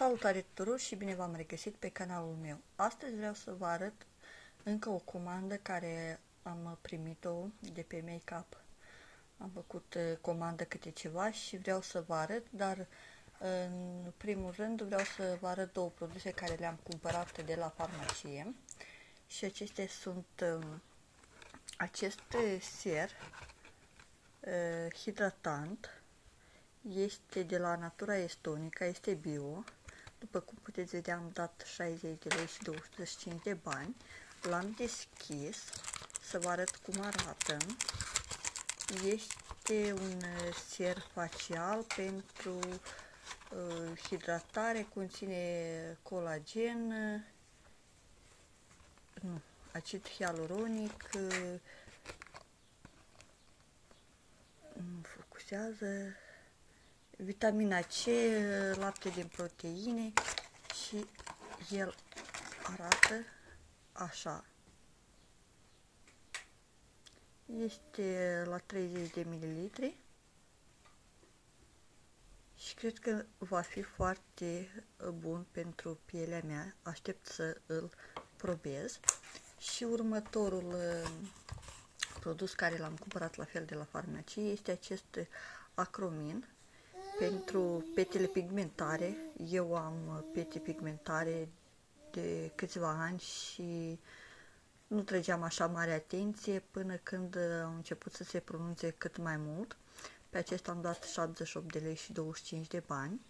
Salutare tuturor și bine v-am regăsit pe canalul meu. Astăzi vreau să vă arăt încă o comandă care am primit-o de pe Makeup. Am făcut uh, comandă câte ceva și vreau să vă arăt, dar în primul rând vreau să vă arăt două produse care le-am cumpărat de la farmacie. Și acestea sunt um, acest ser uh, hidratant este de la Natura Estonica, este bio. După cum puteți vedea, am dat 60 de lei și 205 de bani. L-am deschis să vă arăt cum arată. Este un ser facial pentru uh, hidratare, conține colagen, nu, acid hialuronic, uh, focusează vitamina C, lapte din proteine și el arată așa. Este la 30 de ml și cred că va fi foarte bun pentru pielea mea. Aștept să îl probez. Și următorul uh, produs care l-am cumpărat la fel de la farmacie este acest acromin pentru petele pigmentare. Eu am pete pigmentare de câțiva ani și nu trăgeam așa mare atenție până când au început să se pronunțe cât mai mult. Pe acesta am dat 78 de lei și 25 de bani.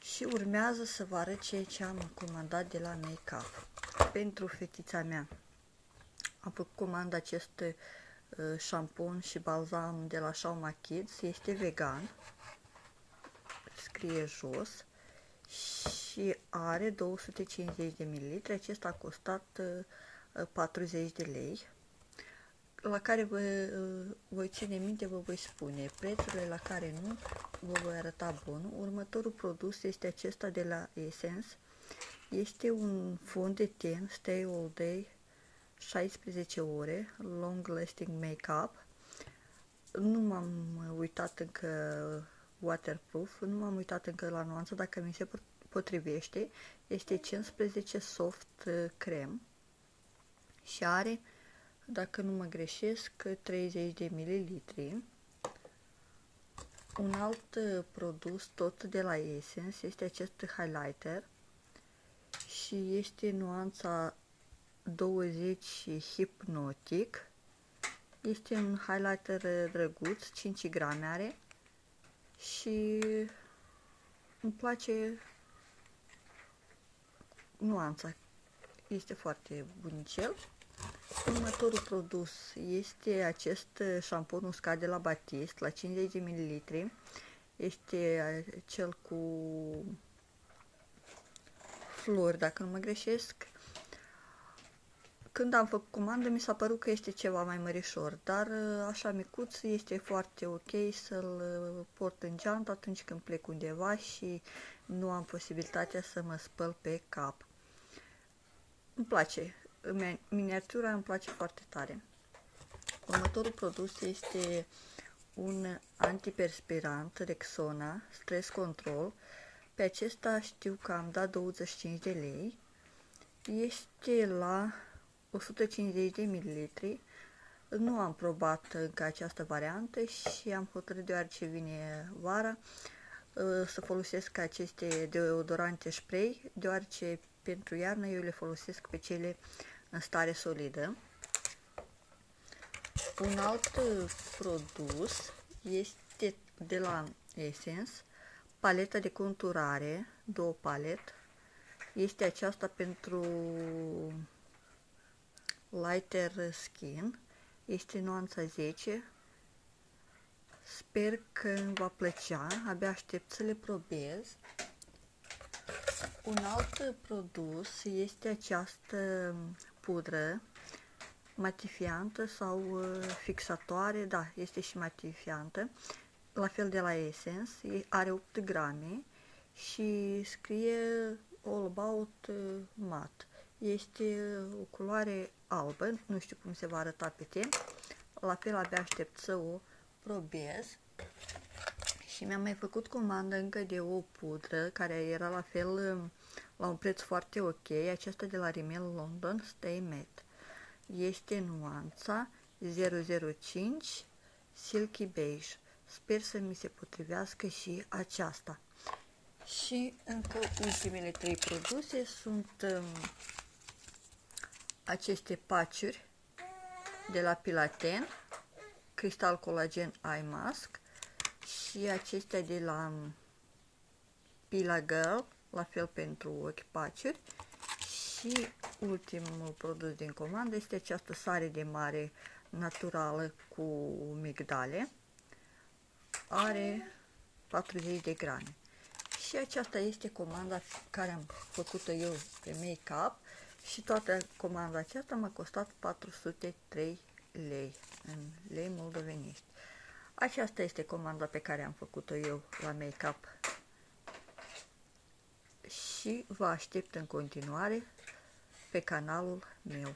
Și urmează să vă arăt ceea ce am comandat de la Make-up. Pentru fetița mea am făcut comanda acest Uh, șampun și balzam de la Shauma Kids. Este vegan. Scrie jos. Și are 250 de ml. Acesta a costat 40 uh, de lei. La care vă uh, voi ține minte, vă voi spune prețurile la care nu vă voi arăta bunul. Următorul produs este acesta de la Essence. Este un fond de ten Stay All Day 16 ore, long lasting makeup. Nu m-am uitat încă waterproof, nu m-am uitat încă la nuanță dacă mi se potrivește. Este 15 soft crem și are, dacă nu mă greșesc, 30 de mililitri. Un alt produs, tot de la Essence, este acest highlighter și este nuanța 20 Hypnotic. Este un highlighter drăguț, 5 grame are și îmi place nuanța. Este foarte bunicel. Următorul produs este acest șampon uscat de la Batist la 50 de ml. Este cel cu flori, dacă nu mă greșesc. Când am făcut comandă, mi s-a părut că este ceva mai mărișor, dar uh, așa micuț este foarte ok să-l uh, port în geant atunci când plec undeva și nu am posibilitatea să mă spăl pe cap. Îmi place, miniatura îmi place foarte tare. Următorul produs este un antiperspirant Rexona Stress Control. Pe acesta știu că am dat 25 de lei. Este la 150 de ml. Nu am probat încă această variantă și am hotărât deoarece vine vara uh, să folosesc aceste deodorante spray, deoarece pentru iarnă eu le folosesc pe cele în stare solidă. Un alt produs este de la Essence, paleta de conturare, două palet. Este aceasta pentru Lighter Skin. Este nuanța 10. Sper că îmi va plăcea. Abia aștept să le probez. Un alt produs este această pudră matifiantă sau uh, fixatoare, da, este și matifiantă, la fel de la Essence, are 8 grame și scrie All About uh, Matte. Este o culoare albă, nu știu cum se va arăta pe timp. La fel abia aștept să o probez. Și mi-am mai făcut comandă încă de o pudră care era la fel um, la un preț foarte ok, aceasta de la Rimmel London Stay Matte. Este nuanța 005 Silky Beige. Sper să mi se potrivească și aceasta. Și încă ultimele trei produse sunt um, aceste paciuri de la Pilaten, Cristal Collagen Eye Mask și acestea de la um, Pila Girl, la fel pentru ochi paciuri. Și ultimul produs din comandă este această sare de mare naturală cu migdale. Are 40 de grame. Și aceasta este comanda care am făcut-o eu pe make-up și toată comanda aceasta m-a costat 403 lei, în lei moldovenești. Aceasta este comanda pe care am făcut-o eu la make-up și vă aștept în continuare pe canalul meu.